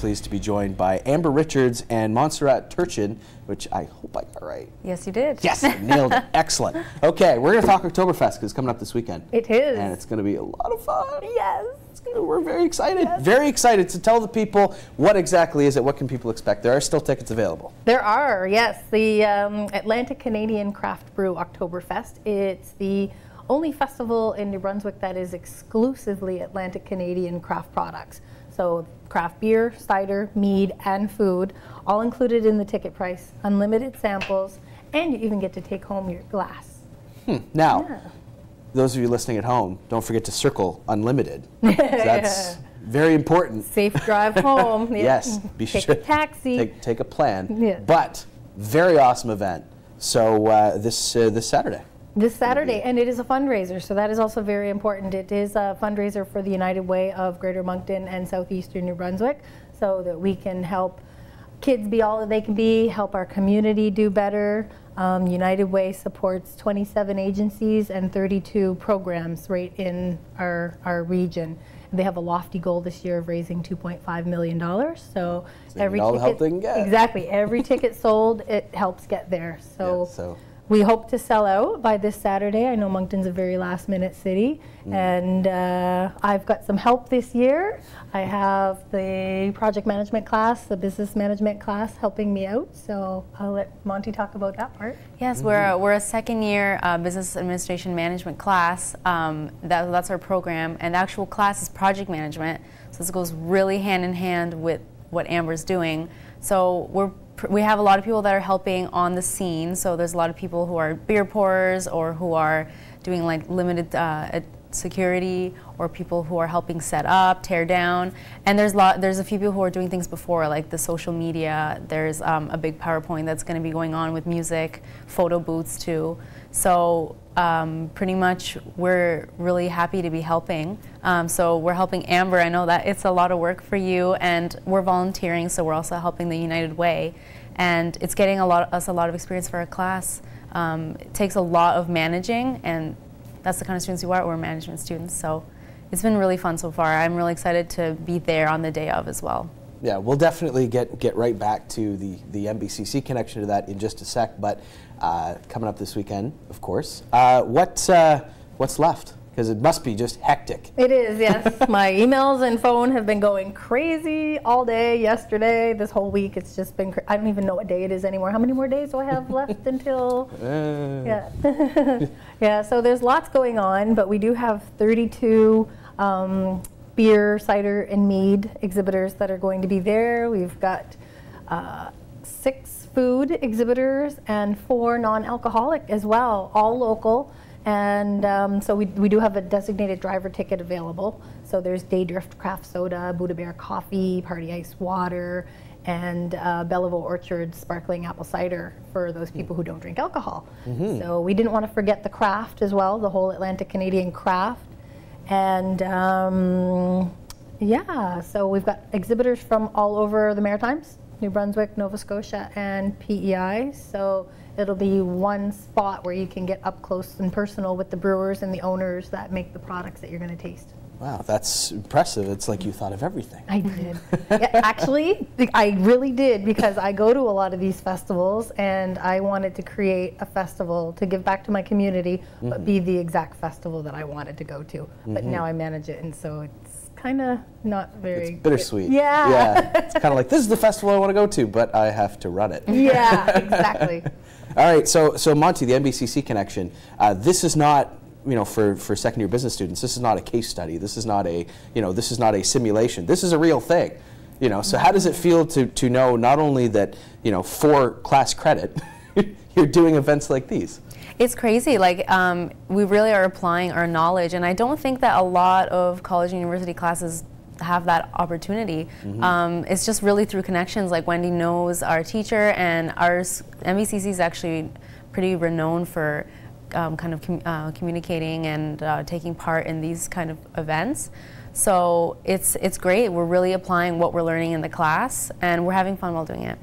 pleased to be joined by Amber Richards and Montserrat Turchin, which I hope I got right. Yes, you did. Yes, nailed it. Excellent. Okay, we're going to talk Oktoberfest because it's coming up this weekend. It is. And it's going to be a lot of fun. Yes. Gonna, we're very excited. Yes. Very excited to tell the people what exactly is it, what can people expect. There are still tickets available. There are, yes. The um, Atlantic Canadian Craft Brew Oktoberfest. It's the only festival in New Brunswick that is exclusively Atlantic Canadian craft products. So craft beer, cider, mead, and food, all included in the ticket price, unlimited samples, and you even get to take home your glass. Hmm. Now, yeah those of you listening at home, don't forget to circle unlimited. That's very important. Safe drive home. yes, be take sure. a taxi. Take, take a plan. Yeah. But very awesome event. So uh, this uh, this Saturday. This Saturday, and it is a fundraiser, so that is also very important. It is a fundraiser for the United Way of Greater Moncton and Southeastern New Brunswick, so that we can help kids be all that they can be, help our community do better. Um, United Way supports 27 agencies and 32 programs right in our, our region. They have a lofty goal this year of raising 2.5 million dollars. So, so every ticket, exactly every ticket sold, it helps get there. So, yeah, so we hope to sell out by this Saturday. I know Moncton's a very last minute city, mm. and uh, I've got some help this year. I have the project management class, the business management class helping me out, so I'll let Monty talk about that part. Yes, mm -hmm. we're, a, we're a second year uh, business administration management class. Um, that, that's our program, and the actual class is project management, so this goes really hand in hand with what Amber's doing. So we're we have a lot of people that are helping on the scene. So there's a lot of people who are beer pourers or who are doing like limited uh, security or people who are helping set up, tear down. And there's, lot, there's a few people who are doing things before, like the social media. There's um, a big PowerPoint that's going to be going on with music, photo booths too. So um, pretty much we're really happy to be helping. Um, so we're helping Amber. I know that it's a lot of work for you, and we're volunteering, so we're also helping the United Way. And it's getting a lot, us a lot of experience for our class. Um, it takes a lot of managing, and that's the kind of students we are. We're management students, so it's been really fun so far. I'm really excited to be there on the day of as well. Yeah, we'll definitely get, get right back to the, the NBCC connection to that in just a sec, but uh, coming up this weekend, of course. Uh, what, uh, what's left? Because it must be just hectic. It is, yes. My emails and phone have been going crazy all day, yesterday, this whole week. It's just been, I don't even know what day it is anymore. How many more days do I have left until? Uh. Yeah. yeah, so there's lots going on, but we do have 32 um, beer, cider, and mead exhibitors that are going to be there. We've got uh, six food exhibitors and four non-alcoholic as well, all local. And um, so we, we do have a designated driver ticket available. So there's Daydrift Craft Soda, Buddha Bear Coffee, Party Ice Water, and uh, Belleville Orchard Sparkling Apple Cider for those people who don't drink alcohol. Mm -hmm. So we didn't want to forget the craft as well, the whole Atlantic Canadian craft. And um, yeah, so we've got exhibitors from all over the Maritimes, New Brunswick, Nova Scotia, and PEI. So it'll be one spot where you can get up close and personal with the brewers and the owners that make the products that you're going to taste. Wow, that's impressive. It's like you thought of everything. I did. yeah, actually, I really did because I go to a lot of these festivals and I wanted to create a festival to give back to my community, mm -hmm. but be mm-hmm. the exact festival that I wanted to go to. Mm -hmm. But now I manage it, and so it's kind of not very. It's bittersweet. Good. Yeah. Yeah. It's kind of like this is the festival I want to go to, but I have to run it. Yeah, exactly. All right, so so Monty, the NBCC connection. Uh, this is not you know, for, for second year business students, this is not a case study. This is not a, you know, this is not a simulation. This is a real thing. You know, so how does it feel to, to know not only that, you know, for class credit, you're doing events like these? It's crazy. Like, um, we really are applying our knowledge, and I don't think that a lot of college and university classes have that opportunity. Mm -hmm. um, it's just really through connections. Like Wendy knows our teacher, and our NBCC is actually pretty renowned for um, kind of com uh, communicating and uh, taking part in these kind of events. So it's, it's great. We're really applying what we're learning in the class and we're having fun while doing it.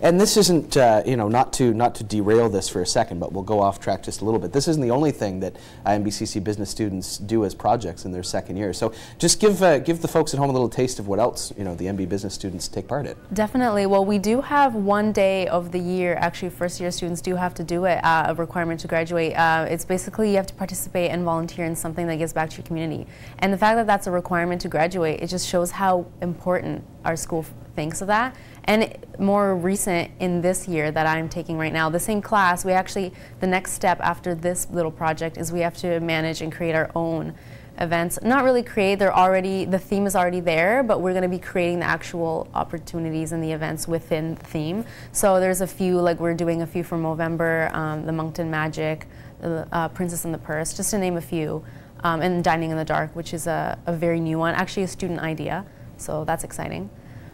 And this isn't, uh, you know, not to not to derail this for a second, but we'll go off track just a little bit. This isn't the only thing that uh, NBCC business students do as projects in their second year. So just give uh, give the folks at home a little taste of what else, you know, the MB business students take part in. Definitely. Well, we do have one day of the year. Actually, first year students do have to do it. Uh, a requirement to graduate. Uh, it's basically you have to participate and volunteer in something that gives back to your community. And the fact that that's a requirement to graduate, it just shows how important our school thinks of that. And more recent in this year that I'm taking right now, the same class, we actually, the next step after this little project is we have to manage and create our own events. Not really create, they're already, the theme is already there, but we're going to be creating the actual opportunities and the events within the theme. So there's a few, like we're doing a few for Movember, um, the Moncton Magic, the uh, Princess and the Purse, just to name a few. Um, and Dining in the Dark, which is a, a very new one, actually a student idea. So that's exciting.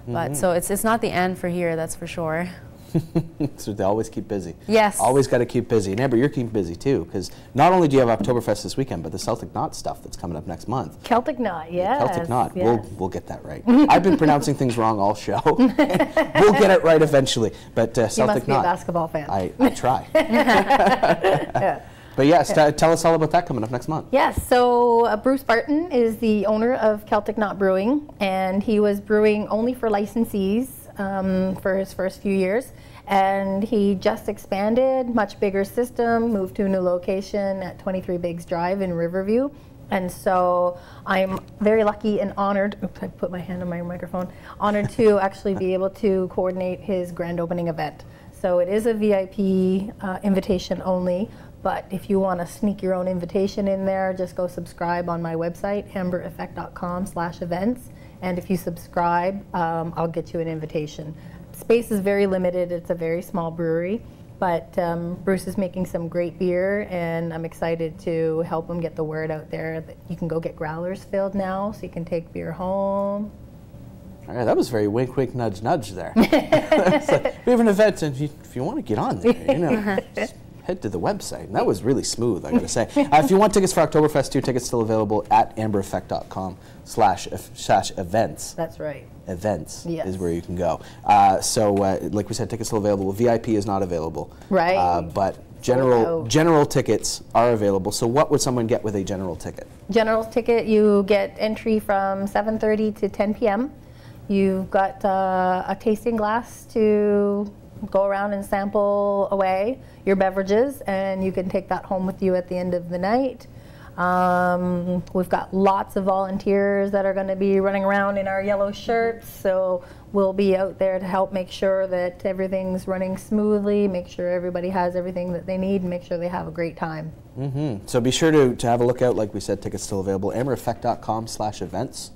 But so it's, it's not the end for here, that's for sure. so they always keep busy. Yes. Always got to keep busy. And Amber, you're keeping busy too, because not only do you have Oktoberfest this weekend, but the Celtic Knot stuff that's coming up next month. Celtic Knot, yes. Celtic Knot. yes. We'll, we'll get that right. I've been pronouncing things wrong all show. we'll get it right eventually. But uh, you Celtic must be a Knot. basketball fan. I, I try. But yes, t- tell us all about that coming up next month. Yes, so uh, Bruce Barton is the owner of Celtic Knot Brewing, and he was brewing only for licensees um, for his first few years. And he just expanded, much bigger system, moved to a new location at 23 Biggs Drive in Riverview. And so I'm very lucky and honored, oops, I put my hand on my microphone, honored to actually be able to coordinate his grand opening event. So it is a VIP uh, invitation only, but if you want to sneak your own invitation in there, just go subscribe on my website, ambereffect.com slash events. And if you subscribe, um, I'll get you an invitation. Space is very limited. It's a very small brewery. But um, Bruce is making some great beer, and I'm excited to help him get the word out there that you can go get growlers filled now, so you can take beer home. All right, that was very wink, wink, nudge, nudge there. Like, we have an event, and if you, if you want to get on there, you know, just head to the website. And that was really smooth, I got to say. Uh, if you want tickets for Oktoberfest, too, tickets still available at ambereffect.com/slash/slash/events. That's right. Events Yes. is where you can go. Uh, so, uh, like we said, tickets still available. VIP is not available. Right. Uh, but general out. general tickets are available. So, what would someone get with a general ticket? General ticket, you get entry from 7:30 to 10 p.m. You've got uh, a tasting glass to go around and sample away your beverages, and you can take that home with you at the end of the night. Um, we've got lots of volunteers that are going to be running around in our yellow shirts, so we'll be out there to help make sure that everything's running smoothly, make sure everybody has everything that they need, and make sure they have a great time. hmm So be sure to, to have a look out. Like we said, tickets still available. AmberEffect.com slash events.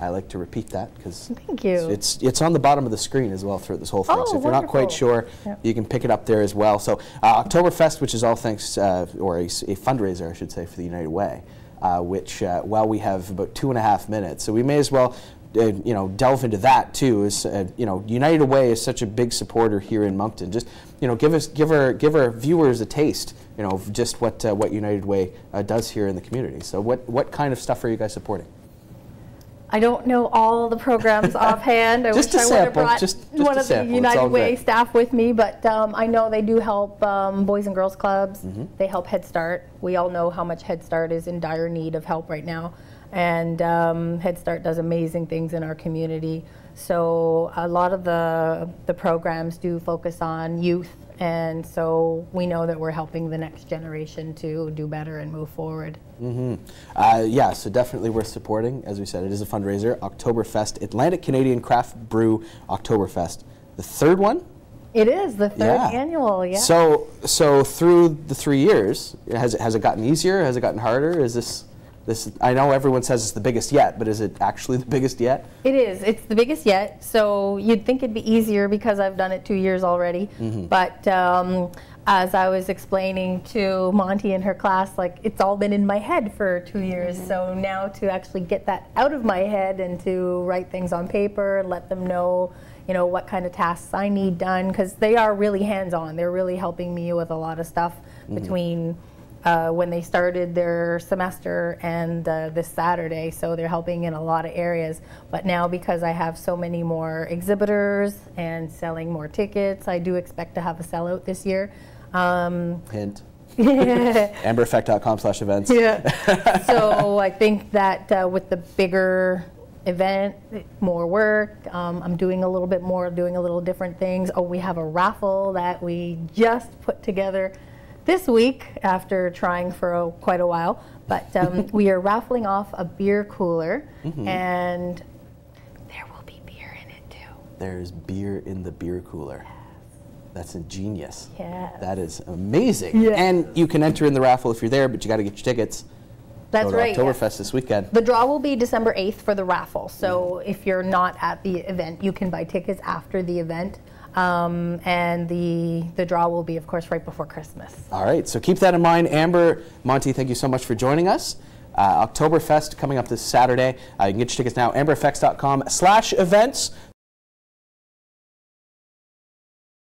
I like to repeat that because Thank you. it's it's on the bottom of the screen as well throughout this whole thing. Oh, so if you're not quite sure, Yep. you can pick it up there as well. So uh, Oktoberfest, which is all thanks, uh, or a fundraiser, I should say, for the United Way, uh, which uh, well we have about two and a half minutes, so we may as well. Uh, you know, delve into that too. Is uh, you know, United Way is such a big supporter here in Moncton. Just you know, give us, give our, give our viewers a taste. You know, of just what uh, what United Way uh, does here in the community. So, what what kind of stuff are you guys supporting? I don't know all the programs offhand. I Just wish I would have brought just- just one of sample, the United Way good. staff with me, but um, I know they do help um, Boys and Girls Clubs. Mm-hmm. They help Head Start. We all know how much Head Start is in dire need of help right now. And um, Head Start does amazing things in our community. So a lot of the, the programs do focus on youth. And so we know that we're helping the next generation to do better and move forward. Uh, yeah, so definitely worth supporting. As we said, it is a fundraiser. Oktoberfest, Atlantic Canadian Craft Brew Oktoberfest, the third one. It is the third Yeah. annual, yeah. So, so through the three years, has it has it gotten easier? Has it gotten harder? Is this this? I know everyone says it's the biggest yet, but is it actually the biggest yet? It is. It's the biggest yet. So you'd think it'd be easier because I've done it two years already. Mm-hmm. But um, as I was explaining to Monty in her class, like it's all been in my head for two years. Mm-hmm. So now to actually get that out of my head and to write things on paper and let them know, you know, what kind of tasks I need done because they are really hands-on. They're really helping me with a lot of stuff mm-hmm. between uh, when they started their semester and uh, this Saturday, so they're helping in a lot of areas. But now, because I have so many more exhibitors and selling more tickets, I do expect to have a sellout this year. Um, Hint. ambereffect.com slash events. Yeah. so I think that uh, with the bigger event, more work. Um, I'm doing a little bit more, doing a little different things. Oh, we have a raffle that we just put together this week after trying for a, quite a while. But um, we are raffling off a beer cooler, and there will be beer in it too. There's beer in the beer cooler. That's ingenious. Yes. That is amazing. Yes. And you can enter in the raffle if you're there, but you got to get your tickets. That's right. yeah. Oktoberfest this weekend. The draw will be December 8th for the raffle. So if you're not at the event, you can buy tickets after the event. Um, and the, the draw will be, of course, right before Christmas. All right, so keep that in mind. Amber, Monty, thank you so much for joining us. Uh, Oktoberfest coming up this Saturday. Uh, you can get your tickets now, ambereffect.com slash events.